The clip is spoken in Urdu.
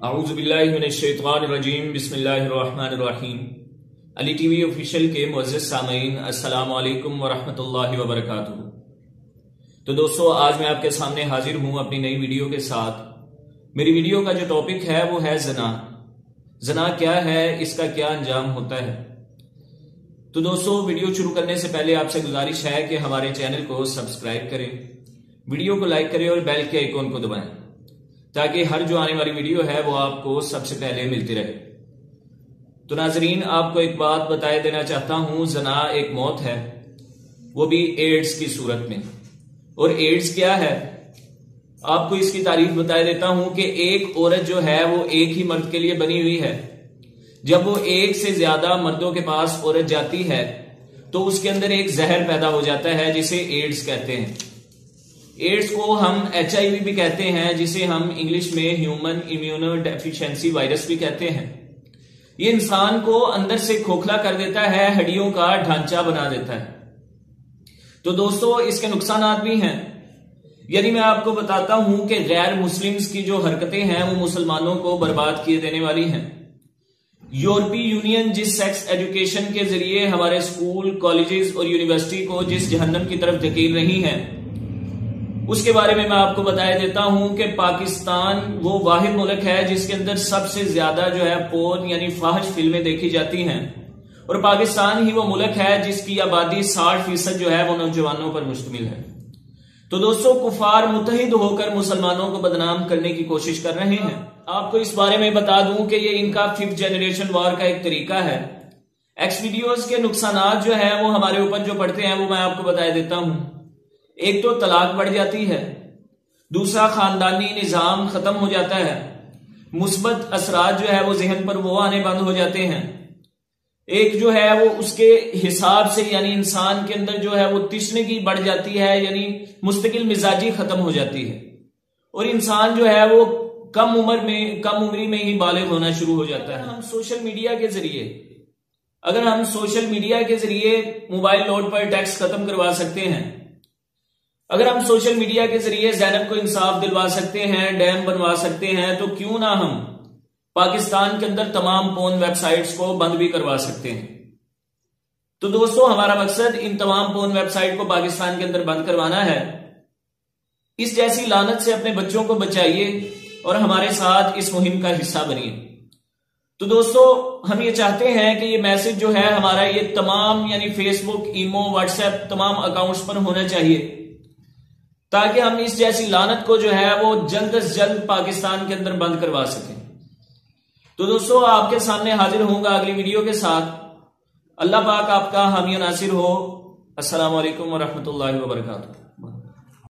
اعوذ باللہ من الشیطان الرجیم، بسم اللہ الرحمن الرحیم۔ علی ٹی وی آفیشل کے معزز سامعین، السلام علیکم ورحمۃ اللہ وبرکاتہ۔ تو دوستو، آج میں آپ کے سامنے حاضر ہوں اپنی نئی ویڈیو کے ساتھ۔ میری ویڈیو کا جو ٹاپک ہے وہ ہے زنا۔ زنا کیا ہے؟ اس کا کیا انجام ہوتا ہے؟ تو دوستو، ویڈیو شروع کرنے سے پہلے آپ سے گزارش ہے کہ ہمارے چینل کو سبسکرائب کریں۔ ویڈیو کو لائک کریں اور بیل کے آئیکن کو دبائیں۔ تاکہ ہر جو آنے والی ویڈیو ہے وہ آپ کو سب سے پہلے ملتی رہے۔ تو ناظرین، آپ کو ایک بات بتائے دینا چاہتا ہوں، زنا ایک موت ہے، وہ بھی ایڈز کی صورت میں۔ اور ایڈز کیا ہے؟ آپ کو اس کی تعریف بتائے دیتا ہوں کہ ایک عورت جو ہے وہ ایک ہی مرد کے لیے بنی ہوئی ہے۔ جب وہ ایک سے زیادہ مردوں کے پاس عورت جاتی ہے، تو اس کے اندر ایک زہر پیدا ہو جاتا ہے، جسے ایڈز کہتے ہیں۔ ایڈز کو ہم ایچ آئی وی بھی کہتے ہیں، جسے ہم انگلش میں ہیومن امیونو ڈیفیشنسی وائرس بھی کہتے ہیں۔ یہ انسان کو اندر سے کھوکھلا کر دیتا ہے، ہڈیوں کا ڈھانچہ بنا دیتا ہے۔ تو دوستو، اس کے نقصانات بھی ہیں۔ یعنی میں آپ کو بتاتا ہوں کہ غیر مسلمز کی جو حرکتیں ہیں، وہ مسلمانوں کو برباد کیے دینے والی ہیں۔ یورپی یونین، جس سیکس ایجوکیشن کے ذریعے ہمارے سکول کالجز اور یونیورسٹی کو جس جہنم کی طرف دھکیل رہی ہیں اس کے بارے میں میں آپ کو بتایا دیتا ہوں کہ پاکستان وہ واحد ملک ہے جس کے اندر سب سے زیادہ جو ہے پون یعنی فاحش فلمیں دیکھی جاتی ہیں۔ اور پاکستان ہی وہ ملک ہے جس کی آبادی ساٹھ فیصد جو ہے وہ نوجوانوں پر مشتمل ہے۔ تو دوستو، کفار متحد ہو کر مسلمانوں کو بدنام کرنے کی کوشش کر رہے ہیں۔ آپ کو اس بارے میں بتا دوں کہ یہ ان کا ففتھ جنریشن وار کا ایک طریقہ ہے۔ ایکس ویڈیوز کے نقصانات جو ہیں وہ ہمارے اوپر جو پڑتے ہیں وہ میں آپ کو بتایا دیتا ہوں۔ ایک تو طلاق بڑھ جاتی ہے، دوسرا خاندانی نظام ختم ہو جاتا ہے۔ مثبت اثرات جو ہے وہ ذہن پر وہ آنے بند ہو جاتے ہیں۔ ایک جو ہے وہ اس کے حساب سے یعنی انسان کے اندر جو ہے وہ تشنگی بڑھ جاتی ہے یعنی مستقل مزاجی ختم ہو جاتی ہے۔ اور انسان جو ہے وہ کم عمر میں، کم عمری میں ہی بالغ ہونا شروع ہو جاتا ہے۔ ہم سوشل میڈیا کے ذریعے، اگر ہم سوشل میڈیا کے ذریعے موبائل لوڈ پر ٹیکس ختم کروا سکتے ہیں اگر ہم سوشل میڈیا کے ذریعے زینب کو انصاف دلوا سکتے ہیں، ڈیم بنوا سکتے ہیں، تو کیوں نہ ہم پاکستان کے اندر تمام پون ویب سائٹس کو بند بھی کروا سکتے ہیں۔ تو دوستو، ہمارا مقصد ان تمام پون ویب سائٹ کو پاکستان کے اندر بند کروانا ہے۔ اس جیسی لانت سے اپنے بچوں کو بچائیے اور ہمارے ساتھ اس مہم کا حصہ بنیے۔ تو دوستو، ہم یہ چاہتے ہیں کہ یہ میسج جو ہے، ہمارا یہ تمام یعنی Facebook imo WhatsApp تمام اکاؤنٹس پر ہونا چاہیے۔ تاکہ ہم اس جیسی لانت کو جو ہے وہ جلد از جلد پاکستان کے اندر بند کروا سکیں۔ تو دوستو، آپ کے سامنے حاضر ہوں گا اگلی ویڈیو کے ساتھ۔ اللہ پاک آپ کا حامی ناصر ہو۔ السلام علیکم ورحمۃ اللہ وبرکاتہ۔